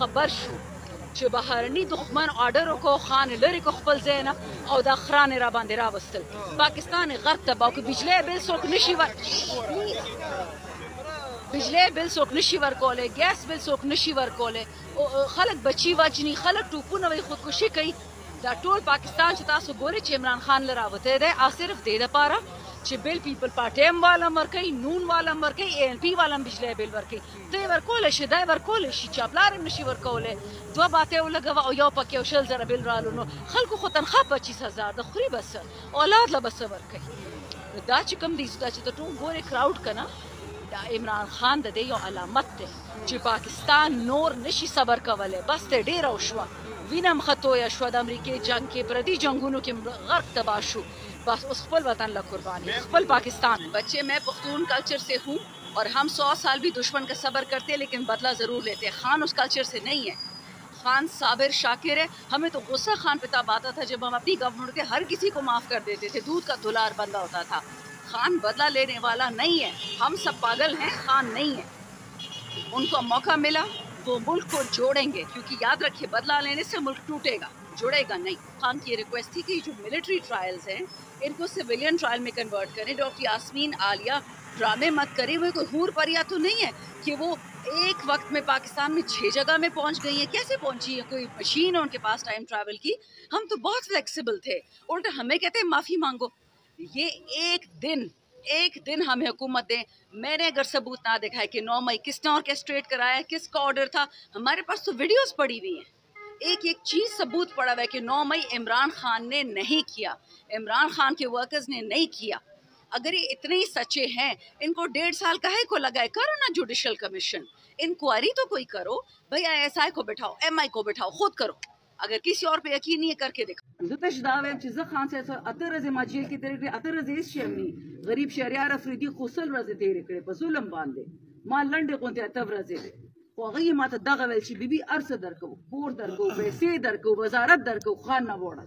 خبر شو چې بهرني دښمن آرډر وکړو خان لري کو خپل ځای او دا خران را باندې راوستل پاکستان غرب ته باکو بجلی بل څوک نشي ور بجلی بل څوک نشي ورکوله ګیس بل څوک نشي ورکوله خلک بچي واجني خلک ټوپونه وي خودکشي کوي دا ټول پاکستان چې تاسو ګورئ چې عمران خان لراوته دی او صرف دې لپاره چې بل پیپل پټم والا مرکې نون والا مرکې ان پی والا بجلی بل ورکې دوی ورکول شي دای ورکول شي چاپلار نشي ورکول دوه باته ولګو او یو پکې او شل زره بل رالو نو خلکو خو تنخواه 25000 د خوري بس اولاد لا بس ورکې دا چې کم دي دا چې ته ټول ګوره کراود کنه دا عمران خان د دې یو علامت ده چې پاکستان نور نشي صبر کوله بس ته ډیر او شو وینم خطویا شو د امریکای جنگ کې پردي جنگونو کې غرق تباشو बस उस पुल वतन ला कुर्बानी उस पुल पाकिस्तान बच्चे मैं पख्तून कल्चर से हूँ और हम सौ साल भी दुश्मन का सबर करते हैं लेकिन बदला ज़रूर लेते हैं खान उस कल्चर से नहीं है खान साबिर शाकिर है हमें तो गुस्सा खान पिता तब आता था जब हम अपनी गवर्नमेंट के हर किसी को माफ़ कर देते थे दूध का दुलार बंदा होता था खान बदला लेने वाला नहीं है हम सब पागल हैं खान नहीं है उनको मौका मिला वो मुल्क को जोड़ेंगे क्योंकि याद रखिए बदला लेने से मुल्क टूटेगा जुड़ेगा नहीं खान की रिक्वेस्ट थी कि जो मिलिट्री ट्रायल्स हैं इनको सिविलियन ट्रायल में कन्वर्ट करें डॉक्टर यासमीन आलिया ड्रामे मत करें वो कोई हूर परिया तो नहीं है कि वो एक वक्त में पाकिस्तान में छः जगह में पहुंच गई है कैसे पहुंची है कोई मशीन है उनके पास टाइम ट्रैवल की हम तो बहुत फ्लेक्सिबल थे उल्टा हमें कहते हैं माफ़ी मांगो ये एक दिन एक दिन हमें हुकूमत दें मैंने अगर सबूत ना दिखाया कि नौ मई किसने ऑर्केस्ट्रेट कराया किसका ऑर्डर था हमारे पास तो वीडियोज पड़ी हुई हैं एक एक चीज़ सबूत पड़ा हुआ है कि 9 मई इमरान खान ने नहीं किया इमरान खान के वर्कर्स ने नहीं किया अगर ये इतने ही सच्चे हैं इनको डेढ़ साल काहे को लगाए करो ना जुडिशल कमीशन इंक्वायरी तो कोई करो भाई आई को बैठाओ एम आई को बैठाओ खुद करो अगर किसी और पे यकीन नहीं है करके देखो गरीब ಶ್ರಾವ್ಯ ಚಿಜಖಾನ್ ಸೇಸೋ ಅತರಜೆ ಮಜಿಯಲ್ ಕಿ ತೆರೆಕ್ರೆ ಅತರಜೆ ಇಸ್ ಶರ್ಮಿ ಗರೀಬ್ ಶರಿಯಾರ್ ಅಫ್ರಿದಿ ಖುಸಲ್ ರಜೆ ತೆರೆಕ್ರೆ خو هغه یې ماته دغه ویل چې بیبي ارسه درکو کور درکو پیسې درکو وزارت درکو خان نه وړه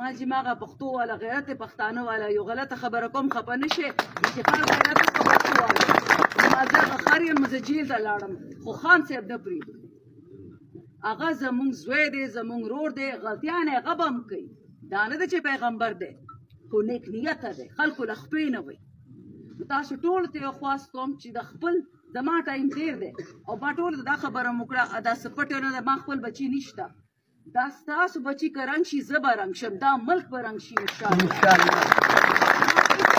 ما چې ماغه پښتو والا غیرت پښتانه والا یو غلطه خبره کوم خپه نشي چې خان غیرت پښتو والا ما زه خر یم زه جیل ته لاړم خو خان صاحب نه پرېږدو هغه زمونږ زوی دی زمونږ رور دی غلطیان هغه به هم کوي دا نه ده چې پیغمبر دی خو نیک نیته دی خلکو له خپې نه وي تاسو ټولو ته یو خواست کوم چې د خپل زما ټایم ډیر دی او ما ټول دا خبره وکړه دا سپټ نه ده ما خپل بچی نشته دا ستاسو بچی کرنګ شي زه به رنګ شم دا ملک به رنګ شي ان شاء الله